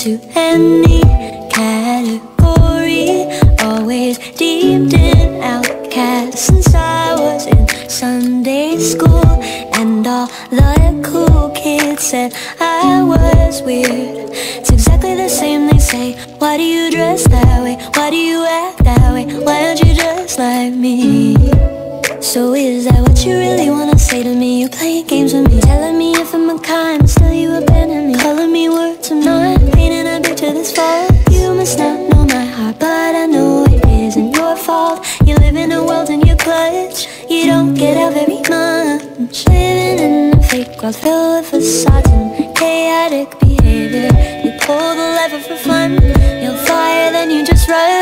into any category. Always deep in outcast Since I was in Sunday school And all the cool kids said I was weird. Why do you dress that way? Why do you act that way? Why aren't you just like me? So is that what you really wanna say to me? You're playing games with me, telling me if I'm a unkind, still you abandon me, calling me words I'm not, painting a picture this fault. You must not know my heart, but I know it isn't your fault. You live in a world in your clutch, you don't get out very much. Living in a fake world filled with facades and chaotic behavior. You pull the lever for fun, then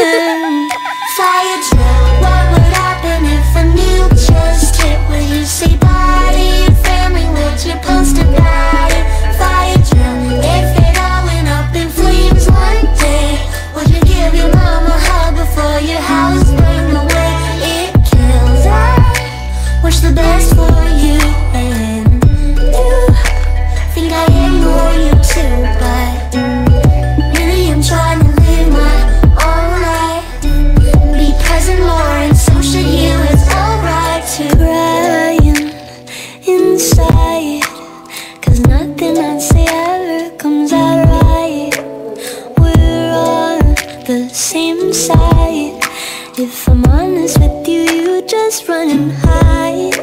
If I'm honest with you, you just run and hide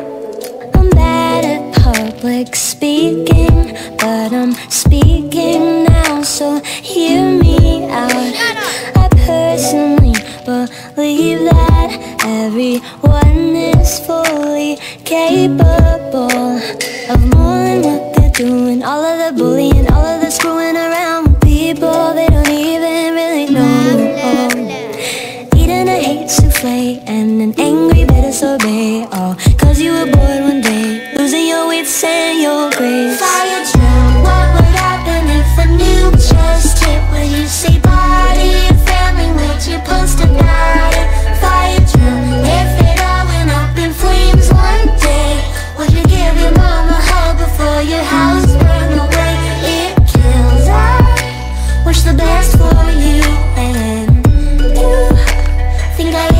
I'm bad at public speaking But I'm speaking now, so hear me out I personally believe that everyone is fully capable of more than what they're doing. All of the bullying, sorbet. All cause you were bored one day, losing your wits and your grace. Fire drill, what would happen if a nuke just hit? Would you say to your family? Would you post about it? Fire drill, if it all went up in flames one day Would you give your mom a hug before your house burned away? It kills, I wish the best for you And you think I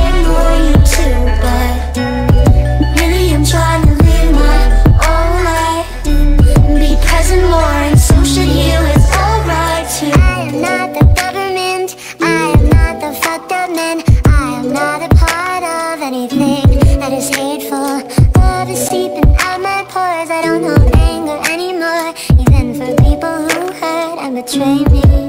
hurt and